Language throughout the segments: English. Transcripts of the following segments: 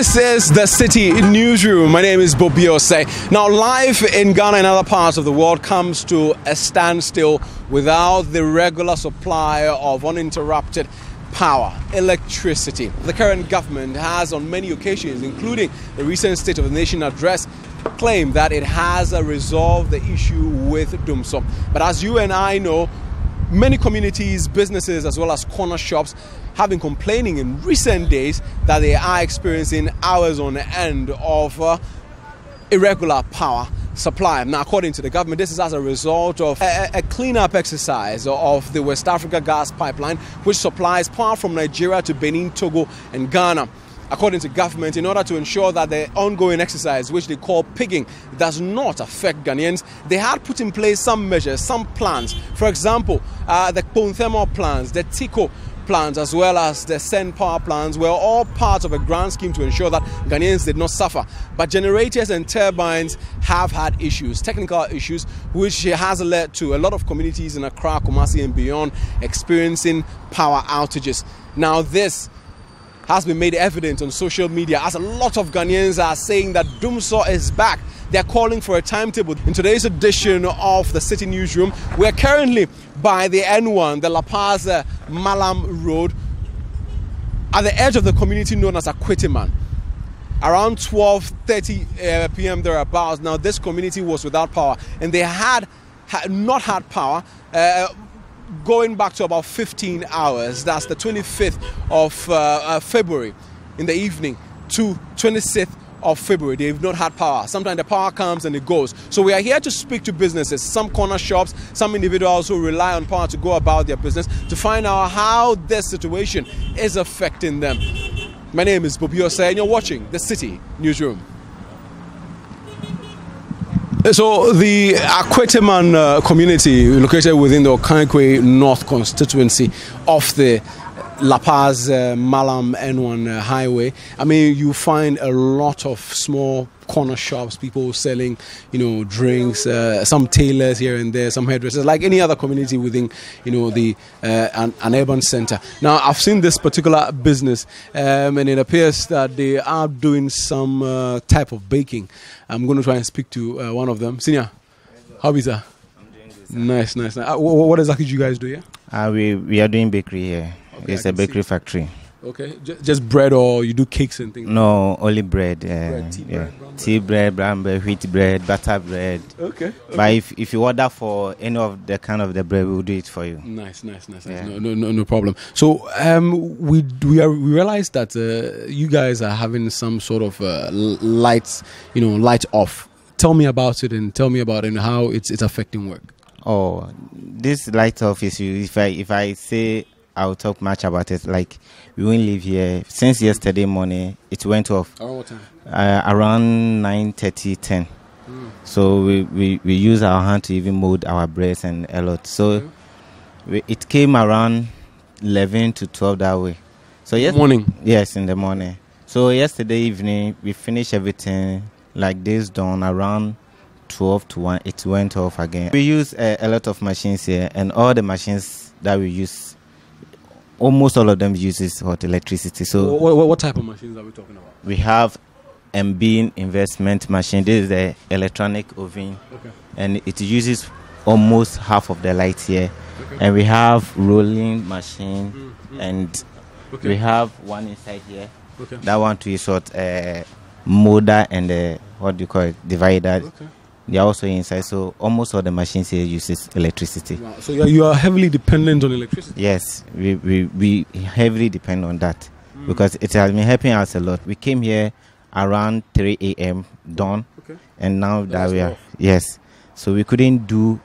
This is the Citi Newsroom. My name is Bobi Osei. Now, life in Ghana and other parts of the world comes to a standstill without the regular supply of uninterrupted power, electricity. The current government has, on many occasions, including the recent State of the Nation address, claimed that it has uh, resolved the issue with Dumsor. But as you and I know, many communities, businesses, as well as corner shops have been complaining in recent days that they are experiencing hours on end of uh, irregular power supply. Now, according to the government, this is as a result of a, a cleanup exercise of the West Africa gas pipeline, which supplies power from Nigeria to Benin, Togo, and Ghana according to government, in order to ensure that the ongoing exercise, which they call pigging, does not affect Ghanaians, they had put in place some measures, some plans. For example, uh, the Kpone thermal plans, the TICO plans, as well as the Cenpower plans, were all part of a grand scheme to ensure that Ghanaians did not suffer. But generators and turbines have had issues, technical issues, which has led to a lot of communities in Accra, Kumasi, and beyond experiencing power outages. Now, this has been made evident on social media as a lot of Ghanaians are saying that Dumsor is back. They're calling for a timetable. In today's edition of the Citi Newsroom, we're currently by the N1, the La Paz Mallam Road, at the edge of the community known as Akweteyman. Around 12:30 uh, p.m. thereabouts. Now, this community was without power, and they had, had not had power. Uh, going back to about 15 hours. That's the 25th of uh, uh, February in the evening to 26th of February. They've not had power. Sometimes the power comes and it goes. So we are here to speak to businesses, some corner shops, some individuals who rely on power to go about their business to find out how this situation is affecting them. My name is Bobi Osei and you're watching the Citi Newsroom. So the Akweteyman uh, community located within the Okaikwei North constituency of the La Paz uh, Mallam N1 uh, highway. I mean, you find a lot of small corner shops, people selling, you know, drinks, uh, some tailors here and there, some hairdressers, like any other community within, you know, the uh, an, an, urban center. Now, I've seen this particular business, um, and it appears that they are doing some uh, type of baking. I'm going to try and speak to uh, one of them. Senior, how is that? Nice, nice, nice. Uh, what exactly do you guys do here? Uh, we we are doing bakery here. Okay, it's a bakery see. factory. Okay, just bread or you do cakes and things? No, only bread. Uh, bread tea, yeah. bread, tea bread, brown bread, wheat bread, butter bread. Okay, okay. But if, if you order for any of the kind of the bread, we'll do it for you. Nice, nice, nice. Yeah. No, no, no, no problem. So um, we we are we realized that uh, you guys are having some sort of uh, lights, you know, light off. Tell me about it and tell me about it and how it's it's affecting work. Oh, this light off issue. If I if I say I'll talk much about it. Like we won't leave here since yesterday morning. It went off around what time? Uh, around 9 30, 10. Mm. So we, we, we use our hand to even mold our breasts and a lot. So okay. we, it came around 11 to 12 that way. So yes, morning. Yes, in the morning. So yesterday evening we finished everything like this done around 12 to 1 it went off again we use uh, a lot of machines here and all the machines that we use almost all of them uses hot electricity. So what, what, what, type of machines are we talking about? We have MB investment machine. This is the electronic oven, okay. and it uses almost half of the light here. Okay. And we have rolling machine, mm-hmm. and okay. we have one inside here. That one to is what uh, molder and uh, what do you call it divider they are also inside. So almost all the machines here uses electricity. Wow. So you are, you are, heavily dependent on electricity. Yes, we we, we heavily depend on that mm. because it has been helping us a lot. We came here around 3 a.m. dawn, okay. and now that, that we are off. yes, so we couldn't do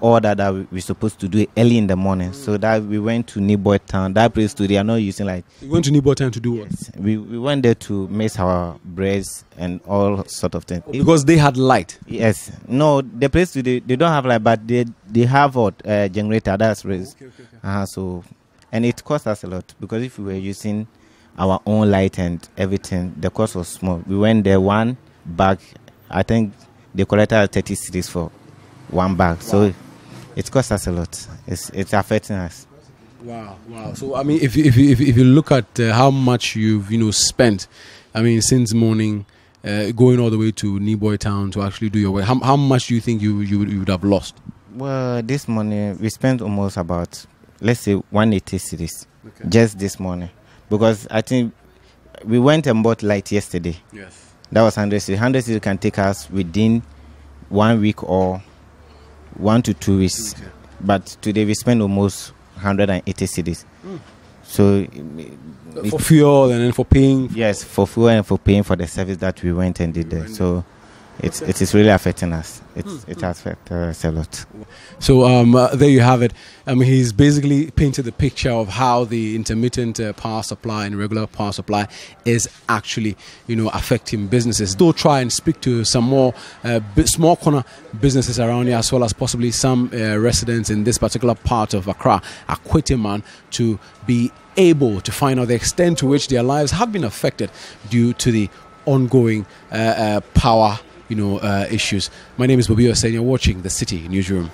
all that that we, we're supposed to do early in the morning. Mm. So that we went to Nii Boi Town. That place to they are not using like. You went to Nii Boi Town to do what? Yes. We we went there to mix our breads and all sort of things. because they had light. Yes. No, the place they, they don't have light, but they they have a uh, generator. That's raised. Okay, okay, okay. Uh, so, and it cost us a lot because if we were using our own light and everything, the cost was small. We went there one bag. I think they collected 30 cedis for one bag. Wow. So it costs us a lot. It's it's affecting us. Wow, wow. So I mean, if if if, if you look at uh, how much you've you know spent I mean, since morning, uh, going all the way to Nii Boi Town to actually do your work, how, how much do you think you, you, you would have lost? Well, this morning we spent almost about, let's say, 180 cedis okay. just this morning. Because I think we went and bought light yesterday. Yes. That was 100 cedis. 100 cedis can take us within one week or one to two weeks. Okay. But today we spent almost 180 cedis. Mm. So for fuel and then for paying. Yes, for fuel and for paying for the service that we went and did there. So it's okay. it is really affecting us. It's, hmm. It has affected us a lot. So um, uh, there you have it. Um, he's basically painted the picture of how the intermittent uh, power supply and regular power supply is actually, you know, affecting businesses. Do try and speak to some more uh, small corner businesses around here, as well as possibly some uh, residents in this particular part of Accra, Akweteyman, to be able to find out the extent to which their lives have been affected due to the ongoing uh, uh, power you know, uh, issues. My name is Bobby Osei, you're watching the Citi Newsroom.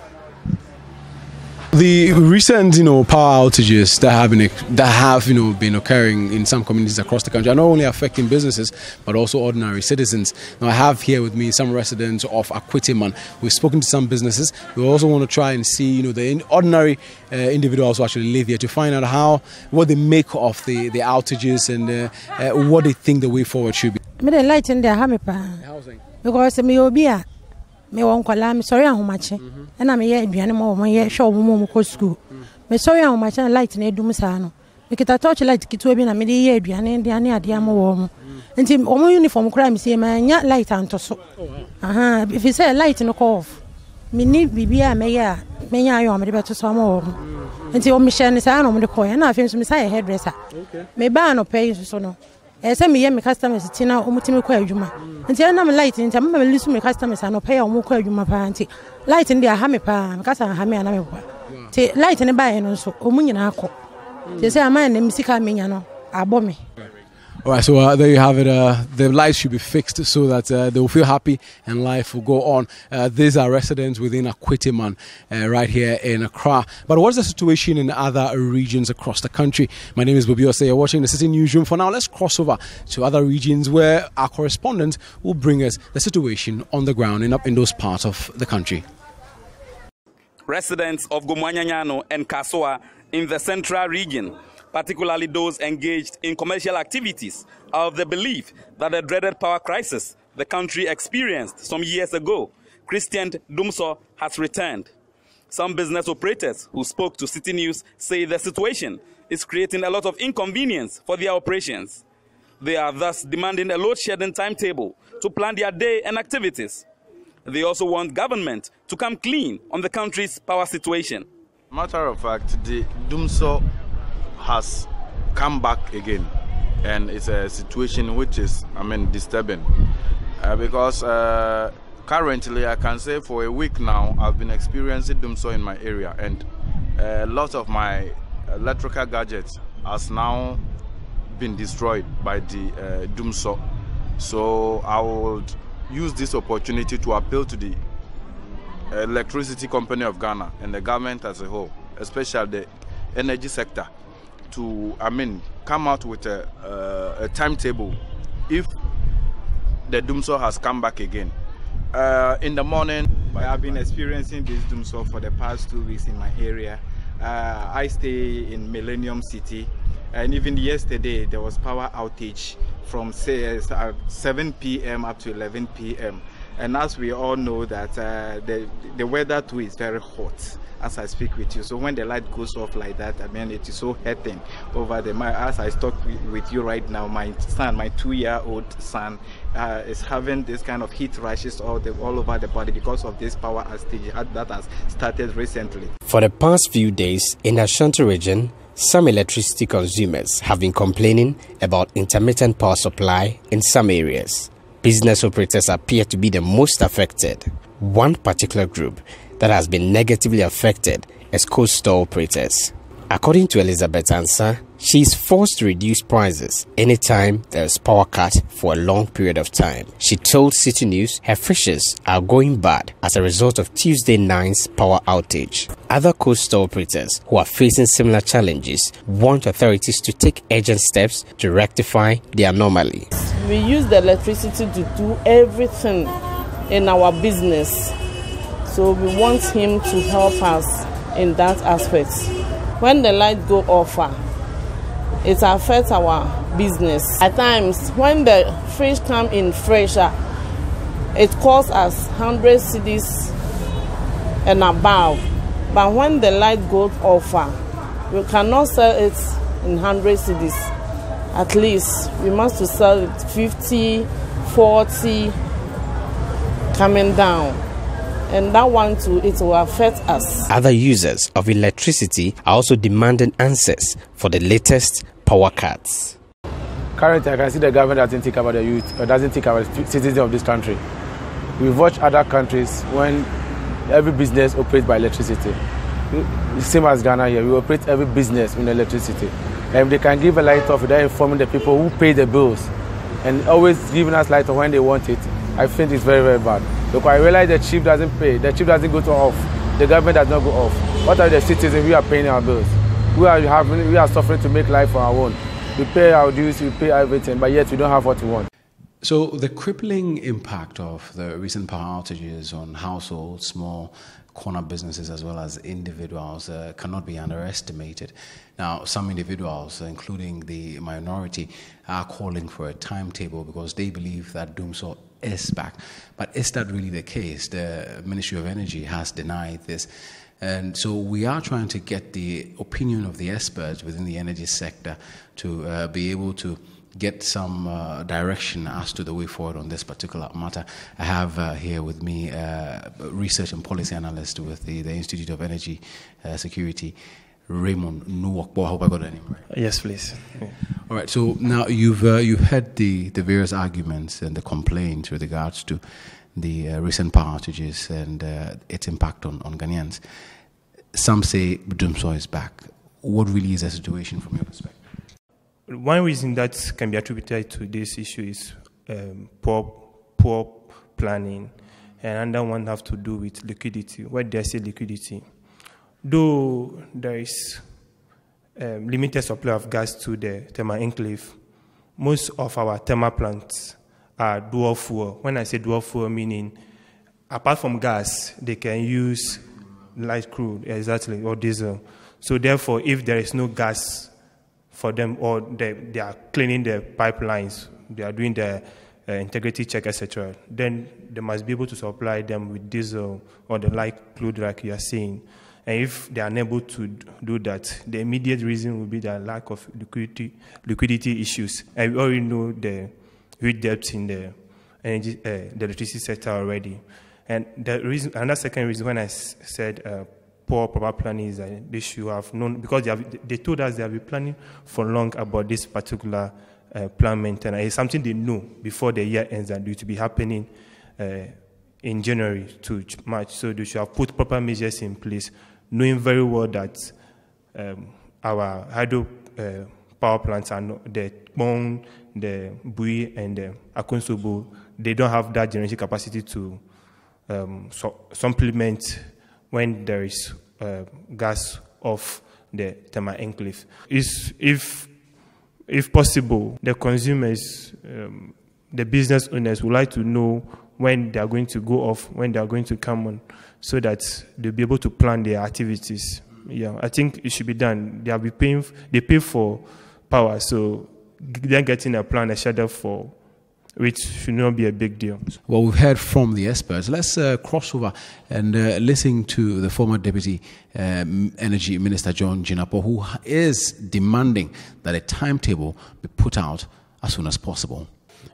The recent, you know, power outages that have been that have, you know, been occurring in some communities across the country are not only affecting businesses but also ordinary citizens. Now, I have here with me some residents of Akweteyman. We've spoken to some businesses. We also want to try and see, you know, the ordinary uh, individuals who actually live here to find out how what they make of the the outages and uh, uh, what they think the way forward should be. Housing. because meyɛ obi a mewɔ nkɔlaa mesɔre ahomakye. Ɛna meyɛ aduane ma wɔn yɛ hwɛ wɔn mu kɔ sukuu. Mesɔre ahomakye na light na edum saa no. Mekita torch light ketewa bi na mede yɛ aduane de ane adeɛ ama wɔn mu nti wɔn uniform koraa mi sie ma nya light anto so. Efi sɛ light no kɔ off. Mini biribi a mɛyɛ a mɛnya ayɔ a mede bɛto so ama wɔn nti wɔn mehyɛ ne saa na wɔn de kɔɛ. Ɛna afei nso mesa yɛ hairdresser. Mebaa no pɛ yi nso no ɛyɛ sɛ meyɛ me customers ti na ɔmutumi kɔ adwuma nti ɛnam light nti ama meli so me customers ano pɛ a ɔmo kɔ adwuma paa nti light no deɛ aha me paa mekasa aha me ana meboa nti light no baeɛ no nso ɔmu nyinaa kɔ nti sɛ ama ɛnam sika menya no abɔ me All right, so uh, there you have it. Uh, the lights should be fixed so that uh, they will feel happy and life will go on. Uh, these are residents within Akweteyman, uh, right here in Accra. But what's the situation in other regions across the country? My name is Bobby Osei. You're watching the Citi Newsroom. For now, let's cross over to other regions where our correspondent will bring us the situation on the ground in, up in those parts of the country. Residents of Gomoa Nyanyano and Kasoa in the central region particularly those engaged in commercial activities, are of the belief that the dreaded power crisis the country experienced some years ago, Christian Dumsor, has returned. Some business operators who spoke to Citi News say the situation is creating a lot of inconvenience for their operations. They are thus demanding a load shedding timetable to plan their day and activities. They also want government to come clean on the country's power situation. Matter of fact, the Dumsor has come back again. And it's a situation which is i mean disturbing. Uh, because uh, currently i can say for a week now i've been experiencing dumsor in my area. And a lot of my electrical gadgets has now been destroyed by the uh, dumsor. So i would use this opportunity to appeal to the electricity company of ghana and the government as a whole especially the energy sector to, I mean, come out with a, uh, a timetable if the Dumsor has come back again. Uh, in the morning, I have been experiencing this Dumsor for the past two weeks in my area. Uh, I stay in Millennium City, and even yesterday there was power outage from say, uh, 7 p.m. up to 11 p.m. And as we all know that uh, the the weather too is very hot as I speak with you. So when the light goes off like that, I mean, it is so hurting over the. My, as I talk with you right now, my son, my two-year-old son, uh, is having this kind of heat rashes all, the, all over the body because of this power outage that has started recently. For the past few days in Ashanti region, some electricity consumers have been complaining about intermittent power supply in some areas. Business operators appear to be the most affected. One particular group that has been negatively affected as coastal operators. According to Elizabeth Ansa, she is forced to reduce prices anytime there is power cut for a long period of time. She told Citi News her fishes are going bad as a result of Tuesday night's power outage. Other coastal operators who are facing similar challenges want authorities to take urgent steps to rectify the anomaly. We use the electricity to do everything in our business. So we want him to help us in that aspect. When the light go off, ah, it affects our business. At times, when the fish come in fresher, ah, it costs us 100 cedis and above. But when the light goes off, ah, we cannot sell it in 100 cedis. At least we must to sell it 50, 40, coming down. And that one too, it will affect us. Other users of electricity are also demanding answers for the latest power cuts. Currently, I can see the government doesn't think about the youth or doesn't think about the citizens of this country. We've watched other countries when every business operates by electricity. Same as Ghana here, we operate every business with electricity. And they can give a light off without informing the people who pay the bills and always giving us light off when they want it, I think it's very, very bad. Because I realize the chief doesn't pay, the chief doesn't go to off, the government does not go off. What are the citizens? We are paying our bills. We are having, we are suffering to make life on our own. We pay our dues, we pay everything, but yet we don't have what we want. So, the crippling impact of the recent power outages on households, small corner businesses, as well as individuals, uh, cannot be underestimated. Now, some individuals, including the minority, are calling for a timetable because they believe that Dumsor is back. But is that really the case? The Ministry of Energy has denied this. And so we are trying to get the opinion of the experts within the energy sector to uh, be able to get some uh, direction as to the way forward on this particular matter. I have uh, here with me uh, research and policy analyst with the, the Institute of Energy uh, Security, Raymond Nuwokbo. I hope I got that name right. Yes, please. Yeah. All right. So now you've uh, you've heard the, the various arguments and the complaints with regards to the uh, recent power outages and its impact on, on Ghanaians. Some say Dumsor is back. What really is the situation from your perspective? One reason that can be attributed to this issue is um, poor, poor planning, and another one have to do with liquidity. What they say liquidity, though there is um, limited supply of gas to the thermal enclave, most of our thermal plants are dual fuel. When I say dual fuel, meaning apart from gas, they can use light crude, exactly, or diesel. So therefore, if there is no gas for them, or they, they are cleaning the pipelines, they are doing the uh, integrity check, etc., then they must be able to supply them with diesel or the like crude like you are saying. And if they are unable to do that, the immediate reason will be the lack of liquidity, liquidity issues. And we already know the huge debt in the energy, uh, the electricity sector already. And the reason, another second reason when I said uh, poor proper planning is that they should have known because they, have, they told us they have been planning for long about this particular uh, plan maintenance. It's something they know before the year ends and due to be happening uh, in January to March. So they should have put proper measures in place, knowing very well that um, our hydro uh, power plants are not the Kpong, the Bui, and the Akosombo. They don't have that generation capacity to um, so supplement when there is uh, gas off the thermal enclave. Is if if possible, the consumers, um, the business owners would like to know when they are going to go off, when they are going to come on, so that they'll be able to plan their activities. Yeah, I think it should be done. They are be paying, they pay for power, so they're getting a plan, a schedule for which should not be a big deal. Well, we've heard from the experts. Let's uh, cross over and uh, listen to the former Deputy um, Energy Minister John Jinapor, who is demanding that a timetable be put out as soon as possible.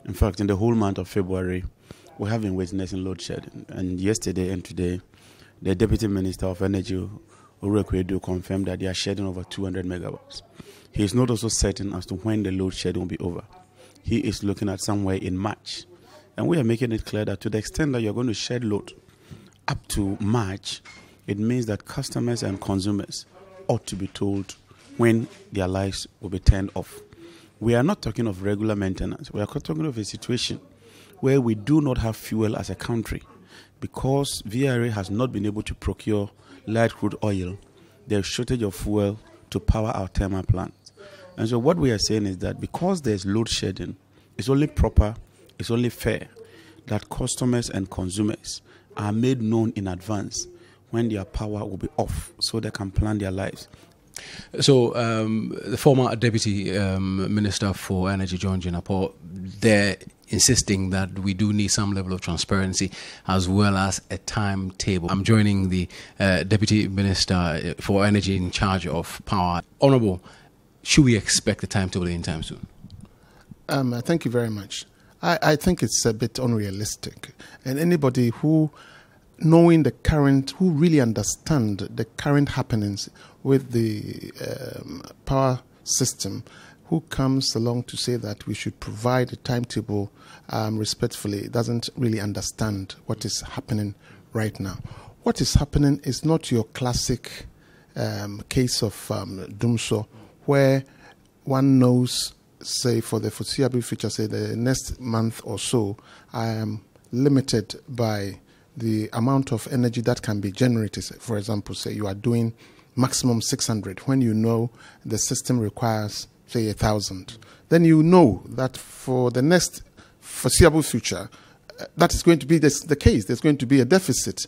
In fact, in the whole month of February, we have been witnessing load shedding. And yesterday and today, the Deputy Minister of Energy, Owuraku Aidoo, confirmed that they are shedding over 200 megawatts. He is not also certain as to when the load shedding will be over he is looking at somewhere in March. And we are making it clear that to the extent that you're going to shed load up to March, it means that customers and consumers ought to be told when their lights will be turned off. We are not talking of regular maintenance. We are talking of a situation where we do not have fuel as a country because VRA has not been able to procure light crude oil. There's shortage of fuel to power our thermal plant. And so what we are saying is that because there's load shedding it's only proper, it's only fair that customers and consumers are made known in advance when their power will be off so they can plan their lives. So, um, the former Deputy um, Minister for Energy, John Jinapor, they're insisting that we do need some level of transparency as well as a timetable. I'm joining the uh, Deputy Minister for Energy in charge of power. Honourable, should we expect a timetable anytime soon? Um, uh, thank you very much. I, I think it's a bit unrealistic. And anybody who knowing the current, who really understand the current happenings with the um, power system, who comes along to say that we should provide a timetable um, respectfully doesn't really understand what is happening right now. What is happening is not your classic um, case of um, Dumsor, where one knows, say, for the foreseeable future, say the next month or so, I am limited by the amount of energy that can be generated. For example, say you are doing maximum 600 when you know the system requires, say, 1,000. Then you know that for the next foreseeable future, uh, that is going to be this, the case. There's going to be a deficit.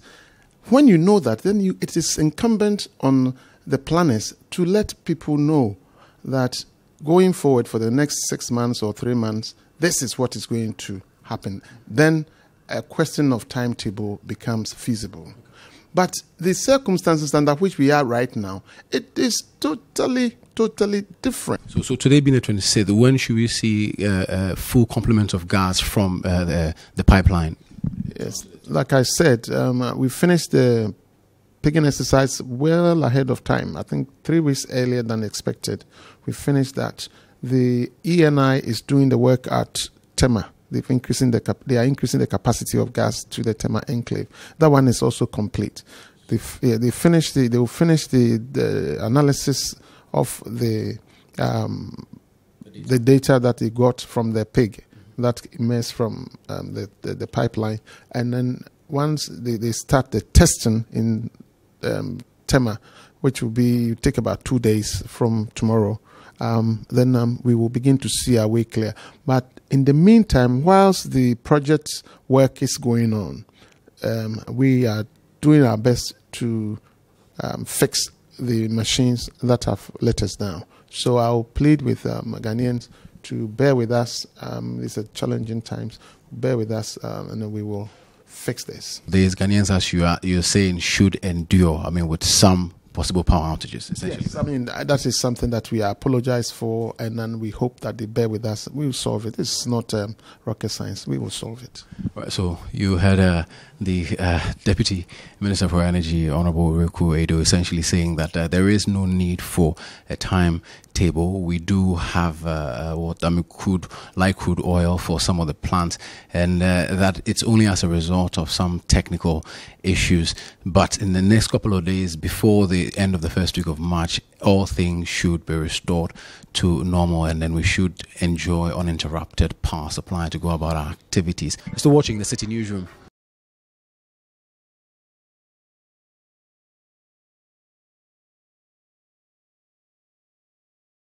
When you know that, then you, it is incumbent on the planners to let people know that going forward for the next six months or three months, this is what is going to happen. Then a question of timetable becomes feasible. But the circumstances under which we are right now, it is totally, totally different. So, so today being the 26th, when should we see uh, a full complement of gas from uh, the, the pipeline? Yes, like I said, um, we finished the pigging exercise well ahead of time. I think three weeks earlier than expected. We finished that. The ENI is doing the work at Tema They've increasing the they are increasing the capacity of gas to the Tema enclave. That one is also complete. They yeah, they the they will finish the, the analysis of the um, the data that they got from the pig that emerged from um, the, the, the pipeline, and then once they, they start the testing in um, Tema, which will be take about two days from tomorrow um, then um, we will begin to see our way clear. But in the meantime, whilst the project work is going on, um, we are doing our best to um, fix the machines that have let us down. So I'll plead with um, Ghanaians to bear with us. Um, it's a challenging times. Bear with us, and then we will fix this. These Ghanaians, as you are you're saying, should endure. I mean, with some possible power outages, essentially. Yes, I mean, that is something that we apologize for, and then we hope that they bear with us. We will solve it. It's not um, rocket science. We will solve it. Right, so you had uh, the uh, Deputy Minister for Energy, Honorable Owuraku Aidoo, essentially saying that uh, there is no need for a timetable. We do have uh, uh, what I mean, crude, light crude oil for some of the plants, and uh, that it's only as a result of some technical issues. But in the next couple of days, before the end of the first week of March, all things should be restored to normal, and then we should enjoy uninterrupted power supply to go about our activities. Still watching the Citi Newsroom.